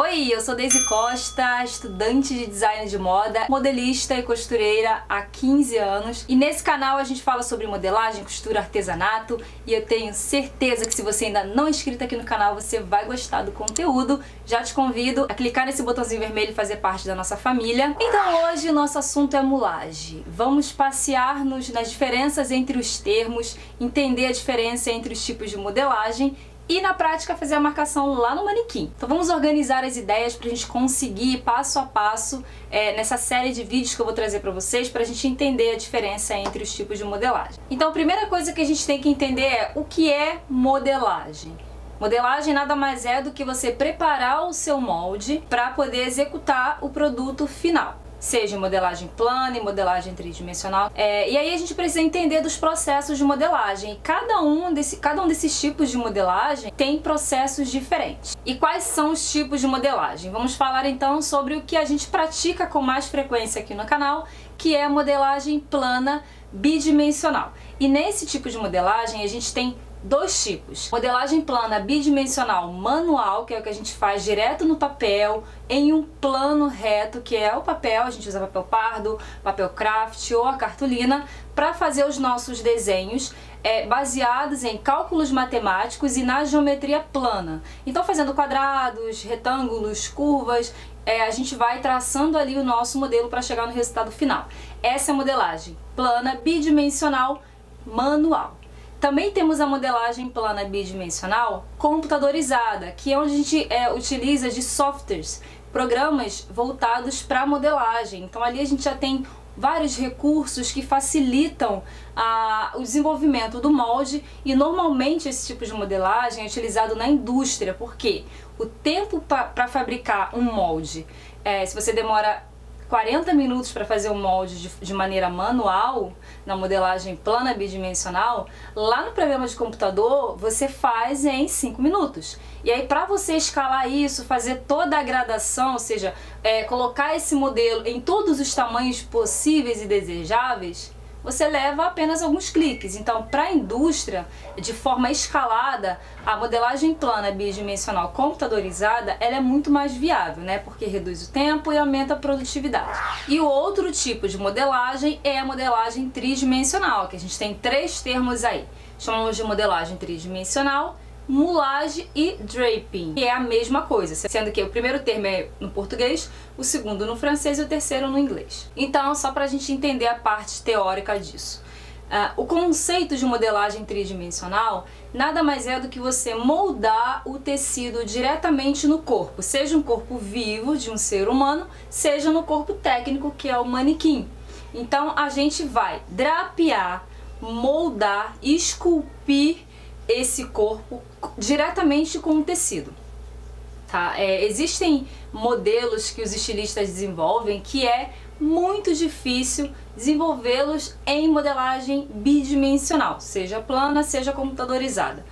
Oi, eu sou Deise Costa, estudante de design de moda, modelista e costureira há 15 anos. E nesse canal a gente fala sobre modelagem, costura, artesanato e eu tenho certeza que se você ainda não é inscrito aqui no canal, você vai gostar do conteúdo. Já te convido a clicar nesse botãozinho vermelho e fazer parte da nossa família. Então hoje o nosso assunto é mulagem. Vamos passear-nos nas diferenças entre os termos, entender a diferença entre os tipos de modelagem e na prática fazer a marcação lá no manequim. Então vamos organizar as ideias para a gente conseguir passo a passo é, nessa série de vídeos que eu vou trazer para vocês para a gente entender a diferença entre os tipos de modelagem. Então a primeira coisa que a gente tem que entender é o que é modelagem. Modelagem nada mais é do que você preparar o seu molde para poder executar o produto final seja modelagem plana e modelagem tridimensional. É, e aí a gente precisa entender dos processos de modelagem. E cada um, desse, cada um desses tipos de modelagem tem processos diferentes. E quais são os tipos de modelagem? Vamos falar então sobre o que a gente pratica com mais frequência aqui no canal, que é a modelagem plana bidimensional. E nesse tipo de modelagem a gente tem dois tipos. Modelagem plana bidimensional manual, que é o que a gente faz direto no papel, em um plano reto, que é o papel, a gente usa papel pardo, papel craft ou a cartolina, para fazer os nossos desenhos é, baseados em cálculos matemáticos e na geometria plana. Então fazendo quadrados, retângulos, curvas, é, a gente vai traçando ali o nosso modelo para chegar no resultado final. Essa é a modelagem plana bidimensional manual. Também temos a modelagem plana bidimensional computadorizada, que é onde a gente é, utiliza de softwares, programas voltados para modelagem. Então ali a gente já tem vários recursos que facilitam a, o desenvolvimento do molde. E normalmente esse tipo de modelagem é utilizado na indústria, porque o tempo para fabricar um molde, é, se você demora 40 minutos para fazer o molde de, de, maneira manual, na modelagem plana bidimensional, lá no programa de computador você faz em 5 minutos. E aí para você escalar isso, fazer toda a gradação, ou seja, é, colocar esse modelo em todos os tamanhos possíveis e desejáveis, você leva apenas alguns cliques. Então, para a indústria, de forma escalada, a modelagem plana bidimensional computadorizada ela é muito mais viável, né? Porque reduz o tempo e aumenta a produtividade. E o outro tipo de modelagem é a modelagem tridimensional, que a gente tem três termos aí. Chamamos de modelagem tridimensional mulagem e draping, que é a mesma coisa, sendo que o primeiro termo é no português, o segundo no francês e o terceiro no inglês. Então, só para a gente entender a parte teórica disso. Uh, o conceito de modelagem tridimensional nada mais é do que você moldar o tecido diretamente no corpo, seja um corpo vivo de um ser humano, seja no corpo técnico que é o manequim. Então a gente vai drapear, moldar, esculpir esse corpo diretamente com o tecido. Tá? É, existem modelos que os estilistas desenvolvem que é muito difícil desenvolvê-los em modelagem bidimensional, seja plana, seja computadorizada.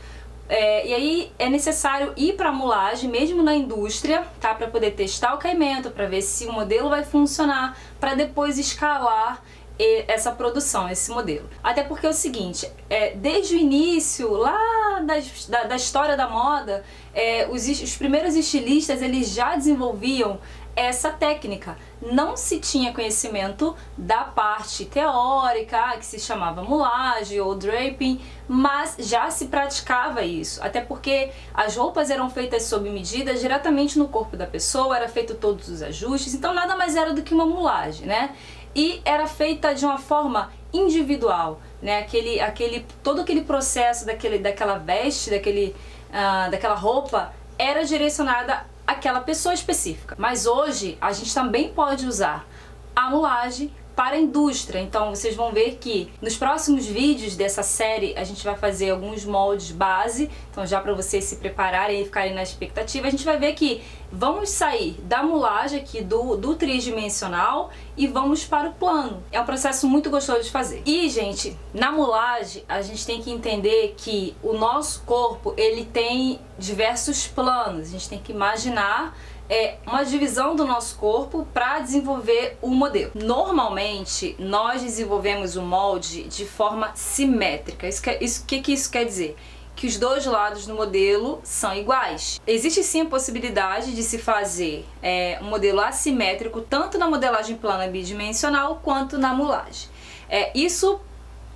É, e aí é necessário ir para a mulagem, mesmo na indústria, tá? para poder testar o caimento, para ver se o modelo vai funcionar, para depois escalar essa produção, esse modelo. Até porque é o seguinte, é, desde o início, lá das, da, da, história da moda, é, os, os primeiros estilistas eles já desenvolviam essa técnica. Não se tinha conhecimento da parte teórica, que se chamava mulagem ou draping, mas já se praticava isso. Até porque as roupas eram feitas sob medida diretamente no corpo da pessoa, era feito todos os ajustes, então nada mais era do que uma mulagem, né? E era feita de uma forma individual, né? Aquele, aquele, todo aquele processo daquele, daquela veste, daquele, uh, daquela roupa era direcionada àquela pessoa específica. Mas hoje a gente também pode usar a mulagem para a indústria. Então vocês vão ver que nos próximos vídeos dessa série a gente vai fazer alguns moldes base, então já para vocês se prepararem e ficarem na expectativa, a gente vai ver que vamos sair da mulagem aqui do, do tridimensional e vamos para o plano. É um processo muito gostoso de fazer. E gente, na mulagem a gente tem que entender que o nosso corpo ele tem diversos planos, a gente tem que imaginar é uma divisão do nosso corpo para desenvolver o modelo. Normalmente, nós desenvolvemos o molde de forma simétrica. Isso que, isso, que, que isso quer dizer? que os dois lados do modelo são iguais. Existe sim a possibilidade de se fazer é, um modelo assimétrico tanto na modelagem plana bidimensional quanto na mulagem. É, isso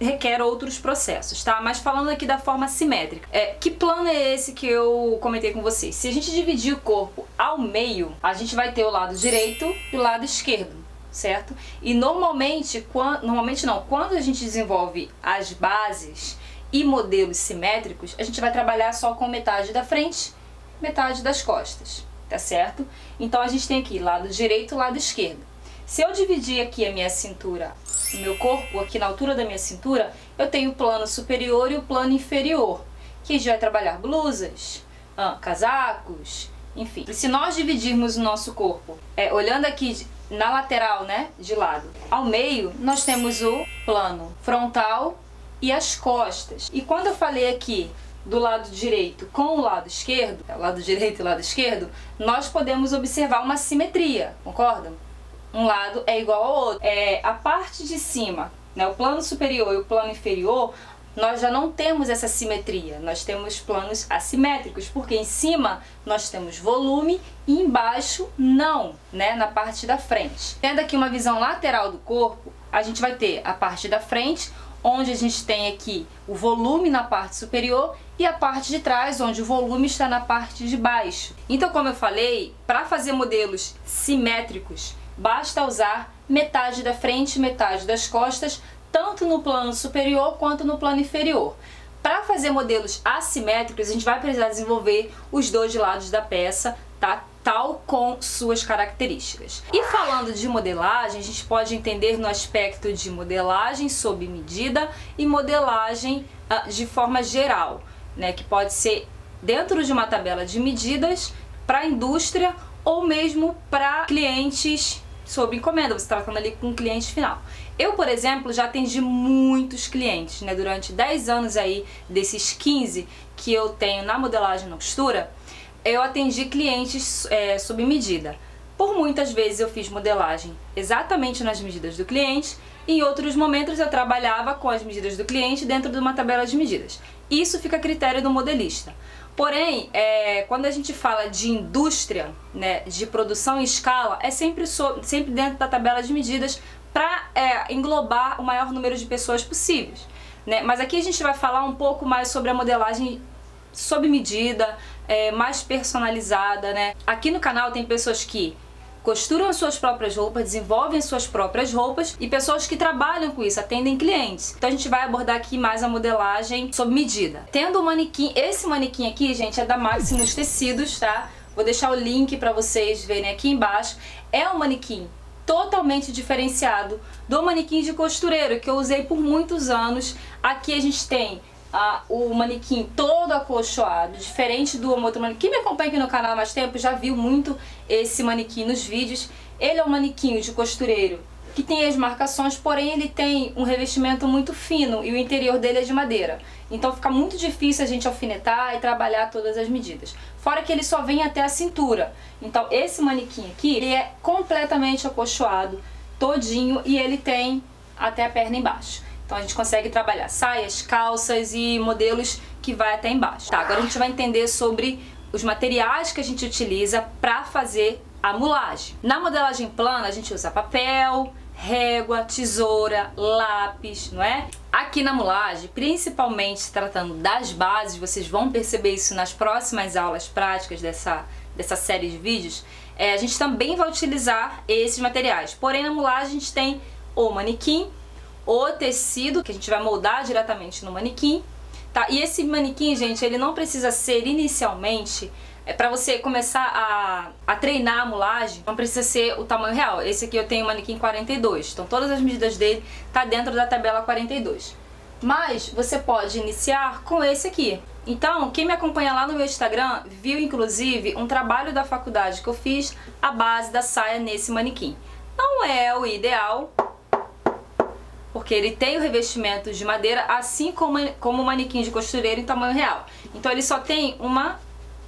requer outros processos, tá? Mas falando aqui da forma simétrica, é, que plano é esse que eu comentei com vocês? Se a gente dividir o corpo ao meio, a gente vai ter o lado direito e o lado esquerdo, certo? E normalmente, quando, normalmente não, quando a gente desenvolve as bases e modelos simétricos, a gente vai trabalhar só com metade da frente, metade das costas, tá certo? Então a gente tem aqui lado direito lado esquerdo. Se eu dividir aqui a minha cintura, o meu corpo, aqui na altura da minha cintura, eu tenho o plano superior e o plano inferior, que gente vai trabalhar blusas, ah, casacos, enfim. E se nós dividirmos o nosso corpo, é, olhando aqui na lateral, né, de lado, ao meio, nós temos o plano frontal e as costas. E quando eu falei aqui do lado direito com o lado esquerdo, o lado direito e lado esquerdo, nós podemos observar uma simetria, concordam? Um lado é igual ao outro. É, a parte de cima, né, o plano superior e o plano inferior, nós já não temos essa simetria, nós temos planos assimétricos, porque em cima nós temos volume e embaixo não, né, na parte da frente. Tendo aqui uma visão lateral do corpo, a gente vai ter a parte da frente, onde a gente tem aqui o volume na parte superior e a parte de trás, onde o volume está na parte de baixo. Então, como eu falei, para fazer modelos simétricos, basta usar metade da frente e metade das costas, tanto no plano superior quanto no plano inferior. Para fazer modelos assimétricos, a gente vai precisar desenvolver os dois lados da peça, tá? tal com suas características. E falando de modelagem, a gente pode entender no aspecto de modelagem sob medida e modelagem uh, de forma geral, né, que pode ser dentro de uma tabela de medidas para a indústria ou mesmo para clientes sob encomenda, você tratando ali com o cliente final. Eu, por exemplo, já atendi muitos clientes, né? Durante 10 anos aí, desses 15 que eu tenho na modelagem na costura, eu atendi clientes é, sob medida. Por muitas vezes eu fiz modelagem exatamente nas medidas do cliente e em outros momentos eu trabalhava com as medidas do cliente dentro de uma tabela de medidas. Isso fica a critério do modelista. Porém, é, quando a gente fala de indústria, né, de produção em escala, é sempre, so, sempre dentro da tabela de medidas para é, englobar o maior número de pessoas possíveis. Né? Mas aqui a gente vai falar um pouco mais sobre a modelagem sob medida, é, mais personalizada. Né? Aqui no canal tem pessoas que costuram as suas próprias roupas, desenvolvem as suas próprias roupas e pessoas que trabalham com isso, atendem clientes. Então a gente vai abordar aqui mais a modelagem sob medida. Tendo o manequim, esse manequim aqui, gente, é da Maximus Tecidos, tá? Vou deixar o link para vocês verem aqui embaixo. É um manequim totalmente diferenciado do manequim de costureiro que eu usei por muitos anos. Aqui a gente tem ah, o manequim todo acolchoado, diferente do outro manequim. Quem me acompanha aqui no canal há mais tempo já viu muito esse manequim nos vídeos. Ele é um manequim de costureiro que tem as marcações, porém ele tem um revestimento muito fino e o interior dele é de madeira. Então fica muito difícil a gente alfinetar e trabalhar todas as medidas. Fora que ele só vem até a cintura. Então esse manequim aqui, ele é completamente acolchoado, todinho, e ele tem até a perna embaixo. Então a gente consegue trabalhar saias, calças e modelos que vai até embaixo. Tá, agora a gente vai entender sobre os materiais que a gente utiliza para fazer a mulagem. Na modelagem plana a gente usa papel, régua, tesoura, lápis, não é? Aqui na mulagem, principalmente tratando das bases, vocês vão perceber isso nas próximas aulas práticas dessa, dessa série de vídeos, é, a gente também vai utilizar esses materiais. Porém, na mulagem a gente tem o manequim o tecido que a gente vai moldar diretamente no manequim, tá? E esse manequim, gente, ele não precisa ser inicialmente é para você começar a, a treinar a mulagem, não precisa ser o tamanho real. Esse aqui eu tenho o manequim 42, então todas as medidas dele tá dentro da tabela 42. Mas você pode iniciar com esse aqui. Então, quem me acompanha lá no meu Instagram viu inclusive um trabalho da faculdade que eu fiz a base da saia nesse manequim. Não é o ideal, porque ele tem o revestimento de madeira, assim como, como o manequim de costureiro em tamanho real. Então ele só tem uma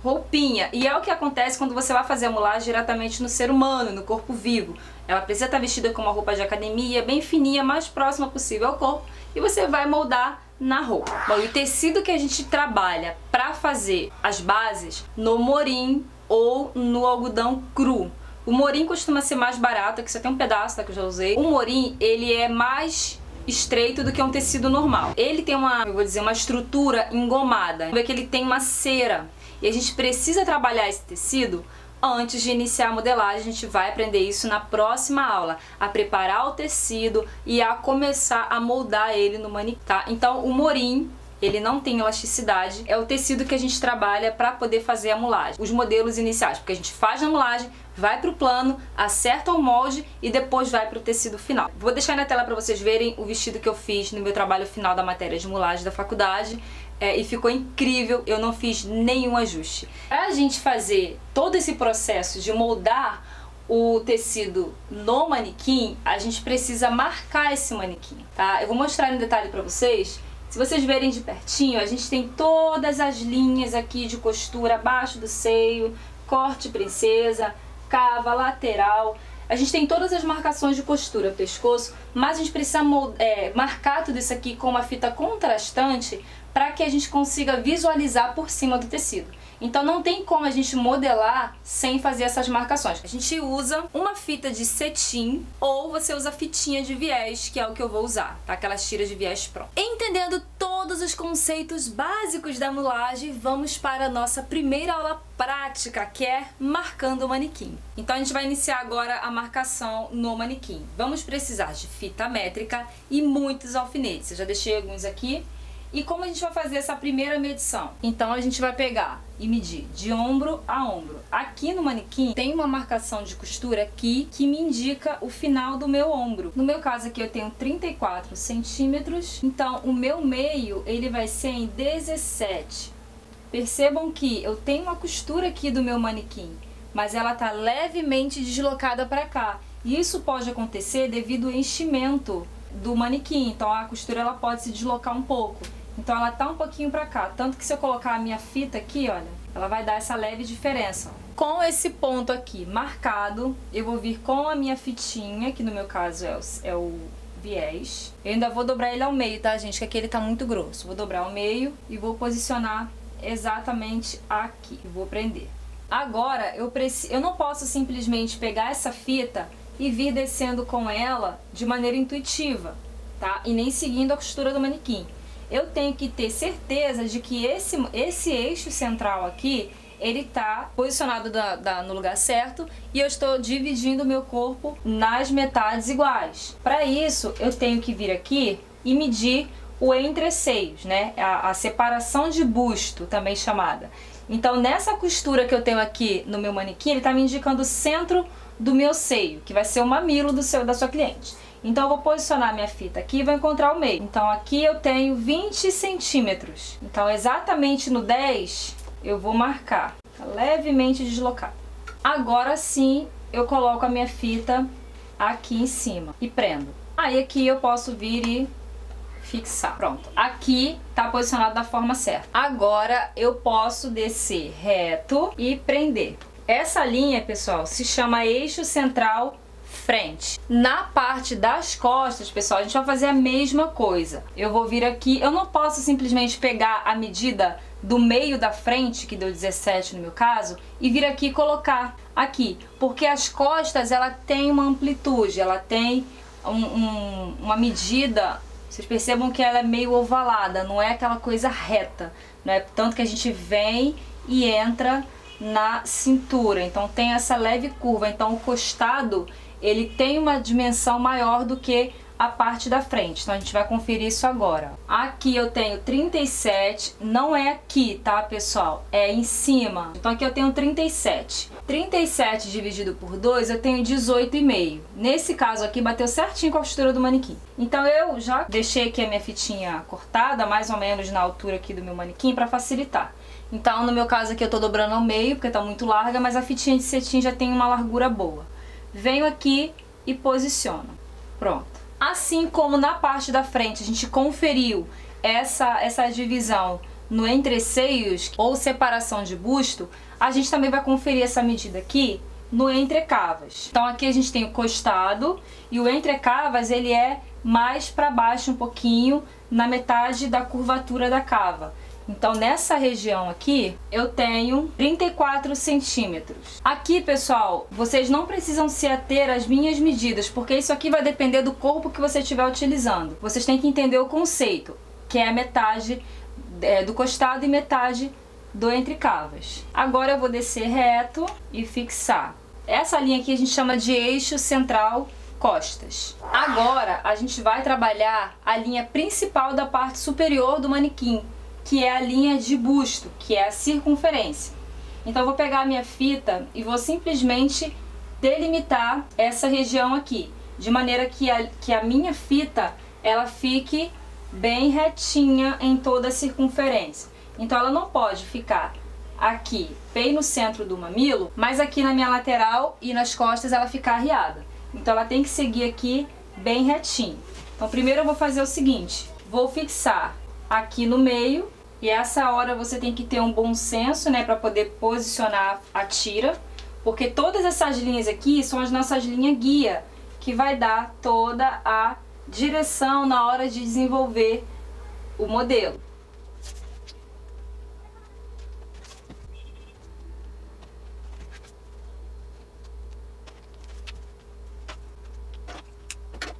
roupinha. E é o que acontece quando você vai fazer a mulagem diretamente no ser humano, no corpo vivo. Ela precisa estar vestida com uma roupa de academia, bem fininha, mais próxima possível ao corpo. E você vai moldar na roupa. Bom, e o tecido que a gente trabalha para fazer as bases no morim ou no algodão cru. O morim costuma ser mais barato, aqui só tem um pedaço tá, que eu já usei. O morim, ele é mais estreito do que um tecido normal. Ele tem uma, eu vou dizer, uma estrutura engomada. Vê que ele tem uma cera. E a gente precisa trabalhar esse tecido antes de iniciar a modelagem. A gente vai aprender isso na próxima aula, a preparar o tecido e a começar a moldar ele no manequim, tá? Então, o morim ele não tem elasticidade, é o tecido que a gente trabalha para poder fazer a mulagem. Os modelos iniciais, porque a gente faz a mulagem, vai para o plano, acerta o molde e depois vai para o tecido final. Vou deixar na tela para vocês verem o vestido que eu fiz no meu trabalho final da matéria de mulagem da faculdade. É, e ficou incrível, eu não fiz nenhum ajuste. Para a gente fazer todo esse processo de moldar o tecido no manequim, a gente precisa marcar esse manequim, tá? Eu vou mostrar em detalhe para vocês se vocês verem de pertinho, a gente tem todas as linhas aqui de costura abaixo do seio, corte princesa, cava, lateral. A gente tem todas as marcações de costura, pescoço, mas a gente precisa é, marcar tudo isso aqui com uma fita contrastante para que a gente consiga visualizar por cima do tecido. Então não tem como a gente modelar sem fazer essas marcações. A gente usa uma fita de cetim ou você usa fitinha de viés, que é o que eu vou usar, tá? Aquelas tiras de viés pronto. Entendendo todos os conceitos básicos da mulagem, vamos para a nossa primeira aula prática, que é marcando o manequim. Então a gente vai iniciar agora a marcação no manequim. Vamos precisar de fita métrica e muitos alfinetes. Eu já deixei alguns aqui. E como a gente vai fazer essa primeira medição? Então a gente vai pegar e medir de ombro a ombro. Aqui no manequim tem uma marcação de costura aqui que me indica o final do meu ombro. No meu caso aqui eu tenho 34 centímetros, então o meu meio ele vai ser em 17. Percebam que eu tenho uma costura aqui do meu manequim, mas ela está levemente deslocada para cá. E isso pode acontecer devido ao enchimento do manequim, então a costura ela pode se deslocar um pouco. Então ela tá um pouquinho pra cá, tanto que se eu colocar a minha fita aqui, olha, ela vai dar essa leve diferença. Com esse ponto aqui marcado, eu vou vir com a minha fitinha, que no meu caso é o, é o viés. Eu ainda vou dobrar ele ao meio, tá, gente? Que aqui ele tá muito grosso. Vou dobrar ao meio e vou posicionar exatamente aqui. Vou prender. Agora, eu, eu não posso simplesmente pegar essa fita e vir descendo com ela de maneira intuitiva, tá? E nem seguindo a costura do manequim eu tenho que ter certeza de que esse, esse eixo central aqui ele está posicionado da, da, no lugar certo e eu estou dividindo o meu corpo nas metades iguais. Para isso, eu tenho que vir aqui e medir o entre-seios, né? A, a, separação de busto, também chamada. Então, nessa costura que eu tenho aqui no meu manequim, ele está me indicando o centro do meu seio, que vai ser o mamilo do seu, da sua cliente. Então eu vou posicionar minha fita aqui e vou encontrar o meio. Então aqui eu tenho 20 centímetros. Então exatamente no 10 eu vou marcar, tá levemente deslocado. Agora sim eu coloco a minha fita aqui em cima e prendo. Aí aqui eu posso vir e fixar. Pronto, aqui tá posicionado da forma certa. Agora eu posso descer reto e prender. Essa linha, pessoal, se chama eixo central frente. Na parte das costas, pessoal, a gente vai fazer a mesma coisa. Eu vou vir aqui, eu não posso simplesmente pegar a medida do meio da frente, que deu 17 no meu caso, e vir aqui e colocar aqui, porque as costas ela tem uma amplitude, ela tem um, um, uma medida, vocês percebam que ela é meio ovalada, não é aquela coisa reta, né? Tanto que a gente vem e entra na cintura, então tem essa leve curva, então o costado ele tem uma dimensão maior do que a parte da frente. Então a gente vai conferir isso agora. Aqui eu tenho 37, não é aqui, tá, pessoal? É em cima. Então aqui eu tenho 37. 37 dividido por 2, eu tenho 18,5. Nesse caso aqui bateu certinho com a costura do manequim. Então eu já deixei aqui a minha fitinha cortada, mais ou menos na altura aqui do meu manequim para facilitar. Então no meu caso aqui eu tô dobrando ao meio, porque tá muito larga, mas a fitinha de cetim já tem uma largura boa venho aqui e posiciono. Pronto. Assim como na parte da frente a gente conferiu essa, essa divisão no entreceios ou separação de busto, a gente também vai conferir essa medida aqui no entrecavas. Então aqui a gente tem o costado e o entrecavas ele é mais para baixo um pouquinho na metade da curvatura da cava. Então nessa região aqui eu tenho 34 centímetros. Aqui pessoal, vocês não precisam se ater às minhas medidas, porque isso aqui vai depender do corpo que você estiver utilizando. Vocês têm que entender o conceito, que é a metade é, do costado e metade do entre cavas. Agora eu vou descer reto e fixar. Essa linha aqui a gente chama de eixo central costas. Agora a gente vai trabalhar a linha principal da parte superior do manequim, que é a linha de busto, que é a circunferência. Então eu vou pegar a minha fita e vou simplesmente delimitar essa região aqui, de maneira que a, que a minha fita ela fique bem retinha em toda a circunferência. Então ela não pode ficar aqui bem no centro do mamilo, mas aqui na minha lateral e nas costas ela ficar arriada. Então ela tem que seguir aqui bem retinho. Então primeiro eu vou fazer o seguinte, vou fixar aqui no meio e essa hora você tem que ter um bom senso, né, para poder posicionar a tira, porque todas essas linhas aqui são as nossas linhas guia, que vai dar toda a direção na hora de desenvolver o modelo.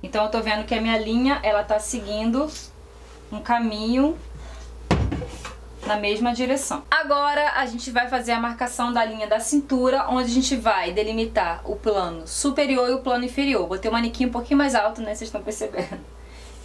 Então eu tô vendo que a minha linha, ela tá seguindo um caminho na mesma direção. Agora a gente vai fazer a marcação da linha da cintura, onde a gente vai delimitar o plano superior e o plano inferior. Botei o manequim um pouquinho mais alto, né? Vocês estão percebendo.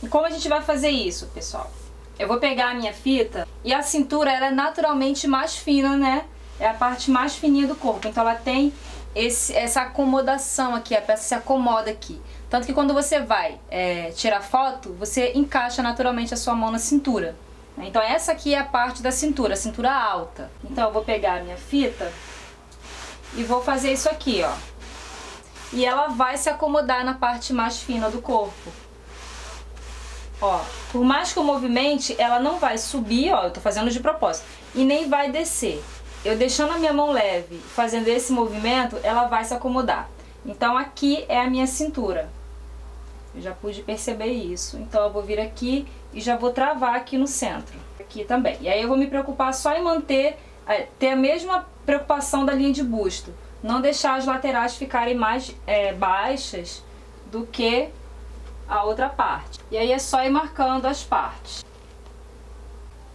E como a gente vai fazer isso, pessoal? Eu vou pegar a minha fita e a cintura ela é naturalmente mais fina, né? É a parte mais fininha do corpo. Então ela tem esse, essa acomodação aqui, a peça se acomoda aqui. Tanto que quando você vai é, tirar foto, você encaixa naturalmente a sua mão na cintura. Então essa aqui é a parte da cintura, a cintura alta. Então eu vou pegar a minha fita e vou fazer isso aqui, ó. E ela vai se acomodar na parte mais fina do corpo. Ó, por mais que eu movimente, ela não vai subir, ó, eu tô fazendo de propósito, e nem vai descer. Eu deixando a minha mão leve, fazendo esse movimento, ela vai se acomodar. Então aqui é a minha cintura. Eu já pude perceber isso. Então eu vou vir aqui e já vou travar aqui no centro. Aqui também. E aí eu vou me preocupar só em manter, ter a mesma preocupação da linha de busto. Não deixar as laterais ficarem mais é, baixas do que a outra parte. E aí é só ir marcando as partes.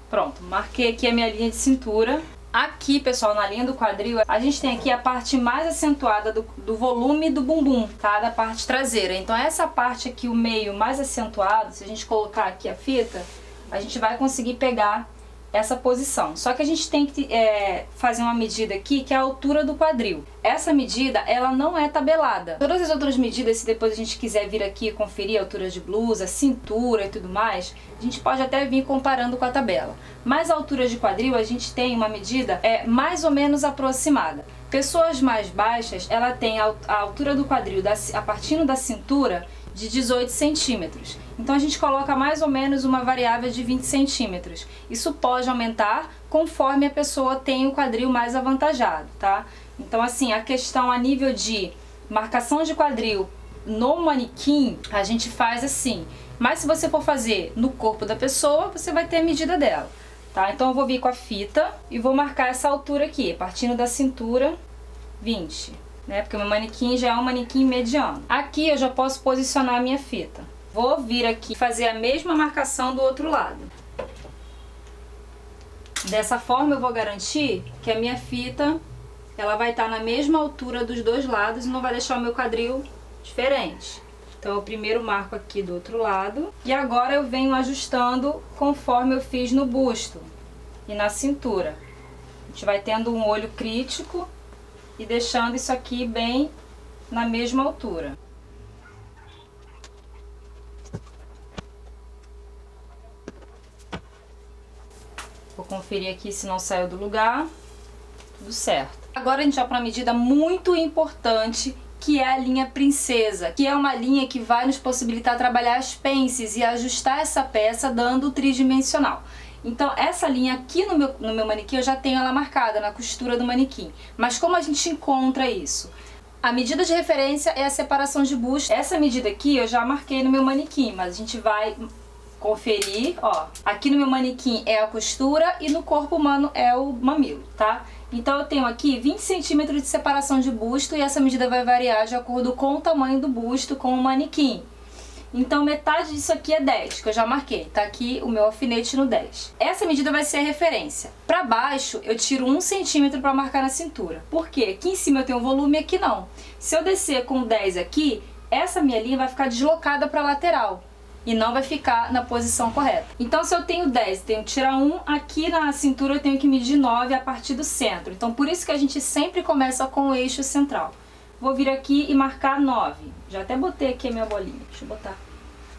Pronto, marquei aqui a minha linha de cintura. Aqui, pessoal, na linha do quadril, a gente tem aqui a parte mais acentuada do, do volume do bumbum, tá? Da parte traseira. Então essa parte aqui, o meio mais acentuado, se a gente colocar aqui a fita, a gente vai conseguir pegar essa posição. Só que a gente tem que é, fazer uma medida aqui que é a altura do quadril. Essa medida, ela não é tabelada. Todas as outras medidas, se depois a gente quiser vir aqui conferir altura de blusa, cintura e tudo mais, a gente pode até vir comparando com a tabela. Mas a altura de quadril, a gente tem uma medida é mais ou menos aproximada. Pessoas mais baixas, ela tem a altura do quadril da, a partir da cintura de 18 centímetros. Então a gente coloca mais ou menos uma variável de 20 centímetros. Isso pode aumentar conforme a pessoa tem o quadril mais avantajado, tá? Então assim, a questão a nível de marcação de quadril no manequim, a gente faz assim. Mas se você for fazer no corpo da pessoa, você vai ter a medida dela, tá? Então eu vou vir com a fita e vou marcar essa altura aqui, partindo da cintura 20 né? Porque o meu manequim já é um manequim mediano. Aqui eu já posso posicionar a minha fita. Vou vir aqui fazer a mesma marcação do outro lado. Dessa forma eu vou garantir que a minha fita ela vai estar na mesma altura dos dois lados e não vai deixar o meu quadril diferente. Então eu primeiro marco aqui do outro lado e agora eu venho ajustando conforme eu fiz no busto e na cintura. A gente vai tendo um olho crítico e deixando isso aqui bem na mesma altura. Vou conferir aqui se não saiu do lugar. Tudo certo. Agora a gente vai para uma medida muito importante que é a linha princesa, que é uma linha que vai nos possibilitar trabalhar as pences e ajustar essa peça dando tridimensional. Então essa linha aqui no meu, no meu manequim eu já tenho ela marcada na costura do manequim. Mas como a gente encontra isso? A medida de referência é a separação de busto. Essa medida aqui eu já marquei no meu manequim, mas a gente vai conferir, ó. Aqui no meu manequim é a costura e no corpo humano é o mamilo, tá? Então eu tenho aqui 20 centímetros de separação de busto e essa medida vai variar de acordo com o tamanho do busto com o manequim. Então metade disso aqui é 10, que eu já marquei. Tá aqui o meu alfinete no 10. Essa medida vai ser a referência. Para baixo eu tiro 1 centímetro para marcar na cintura. Por quê? Aqui em cima eu tenho volume, aqui não. Se eu descer com 10 aqui, essa minha linha vai ficar deslocada para a lateral e não vai ficar na posição correta. Então se eu tenho 10, tenho que tirar 1, aqui na cintura eu tenho que medir 9 a partir do centro. Então por isso que a gente sempre começa com o eixo central. Vou vir aqui e marcar 9. Já até botei aqui a minha bolinha. Deixa eu botar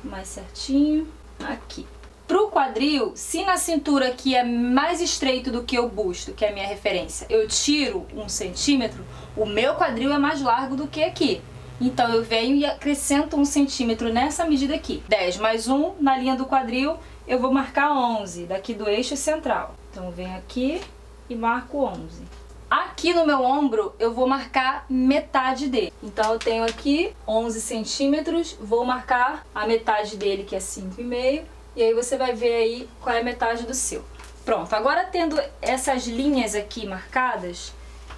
mais certinho. Aqui. Pro quadril, se na cintura aqui é mais estreito do que o busto, que é a minha referência, eu tiro um centímetro, o meu quadril é mais largo do que aqui. Então eu venho e acrescento um centímetro nessa medida aqui. 10 mais 1, na linha do quadril, eu vou marcar 11, daqui do eixo central. Então venho aqui e marco 11. Aqui no meu ombro eu vou marcar metade dele. Então eu tenho aqui 11 centímetros, vou marcar a metade dele que é 5,5 e aí você vai ver aí qual é a metade do seu. Pronto, agora tendo essas linhas aqui marcadas,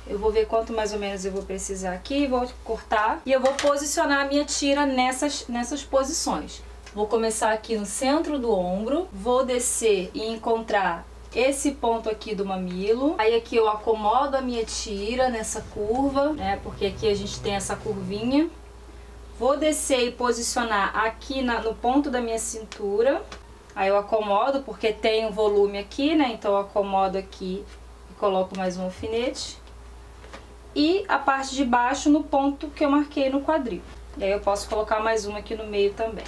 eu vou ver quanto mais ou menos eu vou precisar aqui, vou cortar e eu vou posicionar a minha tira nessas, nessas posições. Vou começar aqui no centro do ombro, vou descer e encontrar esse ponto aqui do mamilo. Aí aqui eu acomodo a minha tira nessa curva, né? Porque aqui a gente tem essa curvinha. Vou descer e posicionar aqui na, no ponto da minha cintura. Aí eu acomodo porque tem um volume aqui, né? Então eu acomodo aqui e coloco mais um alfinete e a parte de baixo no ponto que eu marquei no quadril. E aí eu posso colocar mais uma aqui no meio também.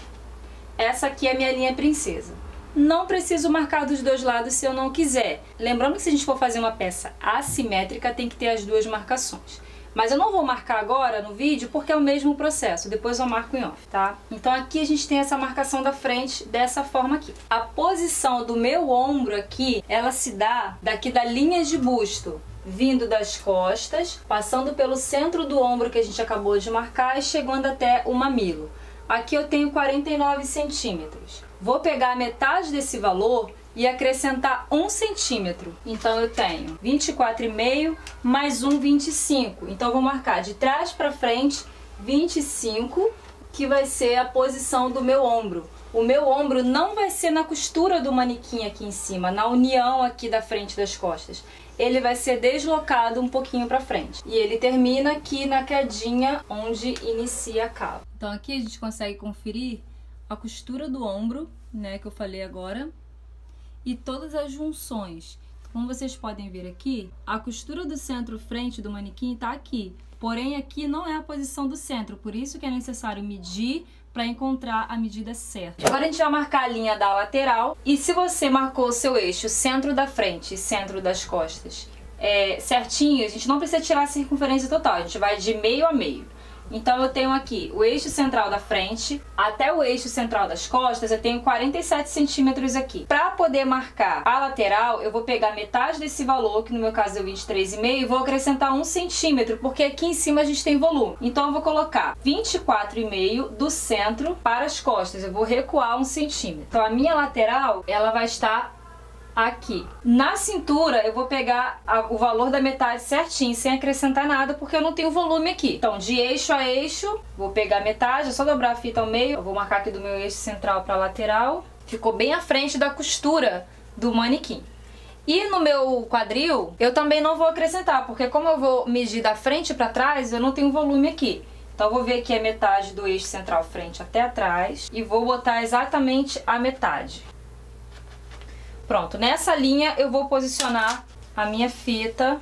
Essa aqui é a minha linha princesa. Não preciso marcar dos dois lados se eu não quiser. Lembrando que se a gente for fazer uma peça assimétrica, tem que ter as duas marcações. Mas eu não vou marcar agora no vídeo porque é o mesmo processo, depois eu marco em off, tá? Então aqui a gente tem essa marcação da frente dessa forma aqui. A posição do meu ombro aqui, ela se dá daqui da linha de busto vindo das costas, passando pelo centro do ombro que a gente acabou de marcar e chegando até o mamilo. Aqui eu tenho 49 centímetros. Vou pegar metade desse valor e acrescentar 1 centímetro. Então eu tenho 24,5 mais 1, 25. Então vou marcar de trás para frente 25, que vai ser a posição do meu ombro. O meu ombro não vai ser na costura do manequim aqui em cima, na união aqui da frente das costas ele vai ser deslocado um pouquinho para frente. E ele termina aqui na quedinha onde inicia a cava. Então aqui a gente consegue conferir a costura do ombro, né, que eu falei agora, e todas as junções. Como vocês podem ver aqui, a costura do centro-frente do manequim está aqui. Porém, aqui não é a posição do centro, por isso que é necessário medir para encontrar a medida certa. Agora a gente vai marcar a linha da lateral e se você marcou o seu eixo centro da frente e centro das costas é, certinho, a gente não precisa tirar a circunferência total, a gente vai de meio a meio. Então eu tenho aqui o eixo central da frente até o eixo central das costas, eu tenho 47 centímetros aqui. Para poder marcar a lateral, eu vou pegar metade desse valor, que no meu caso é 23,5, e vou acrescentar um centímetro, porque aqui em cima a gente tem volume. Então eu vou colocar 24,5 do centro para as costas, eu vou recuar um centímetro. Então a minha lateral, ela vai estar aqui. Na cintura eu vou pegar a, o valor da metade certinho, sem acrescentar nada, porque eu não tenho volume aqui. Então, de eixo a eixo, vou pegar metade, é só dobrar a fita ao meio. Eu vou marcar aqui do meu eixo central para lateral. Ficou bem à frente da costura do manequim. E no meu quadril, eu também não vou acrescentar, porque como eu vou medir da frente para trás, eu não tenho volume aqui. Então, eu vou ver aqui a metade do eixo central frente até atrás e vou botar exatamente a metade. Pronto, nessa linha eu vou posicionar a minha fita.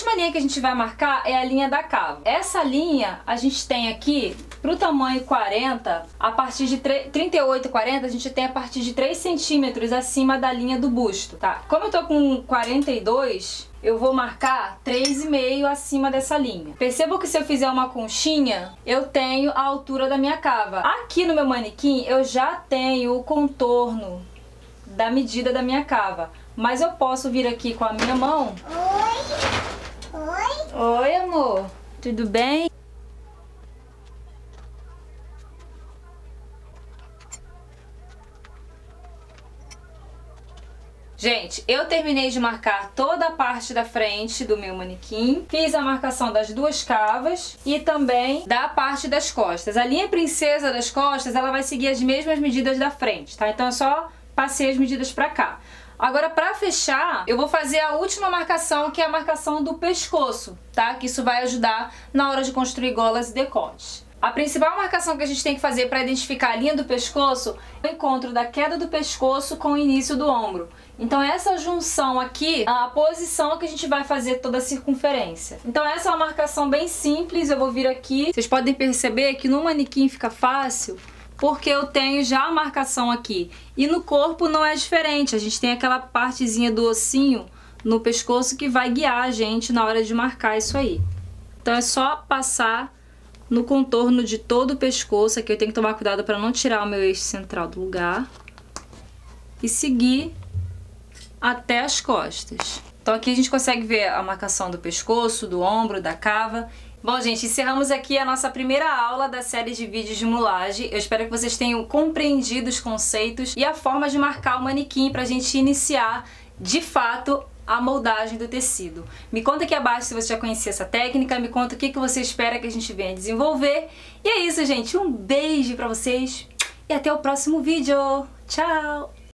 Última linha que a gente vai marcar é a linha da cava. Essa linha a gente tem aqui pro tamanho 40, a partir de 38 e 40, a gente tem a partir de 3 centímetros acima da linha do busto, tá? Como eu tô com 42, eu vou marcar 3,5 acima dessa linha. Perceba que se eu fizer uma conchinha, eu tenho a altura da minha cava. Aqui no meu manequim, eu já tenho o contorno da medida da minha cava. Mas eu posso vir aqui com a minha mão Oi. Oi, amor. Tudo bem? Gente, eu terminei de marcar toda a parte da frente do meu manequim. Fiz a marcação das duas cavas e também da parte das costas. A linha princesa das costas, ela vai seguir as mesmas medidas da frente, tá? Então é só passei as medidas pra cá. Agora, pra fechar, eu vou fazer a última marcação, que é a marcação do pescoço, tá? Que isso vai ajudar na hora de construir golas e decotes. A principal marcação que a gente tem que fazer para identificar a linha do pescoço é o encontro da queda do pescoço com o início do ombro. Então essa junção aqui, a posição que a gente vai fazer toda a circunferência. Então essa é uma marcação bem simples, eu vou vir aqui. Vocês podem perceber que no manequim fica fácil, porque eu tenho já a marcação aqui. E no corpo não é diferente, a gente tem aquela partezinha do ossinho no pescoço que vai guiar a gente na hora de marcar isso aí. Então é só passar no contorno de todo o pescoço, aqui eu tenho que tomar cuidado para não tirar o meu eixo central do lugar. E seguir até as costas. Então aqui a gente consegue ver a marcação do pescoço, do ombro, da cava. Bom, gente, encerramos aqui a nossa primeira aula da série de vídeos de mulagem. Eu espero que vocês tenham compreendido os conceitos e a forma de marcar o manequim para a gente iniciar, de fato, a moldagem do tecido. Me conta aqui abaixo se você já conhecia essa técnica, me conta o que, você espera que a gente venha desenvolver. E é isso, gente. Um beijo pra vocês e até o próximo vídeo. Tchau!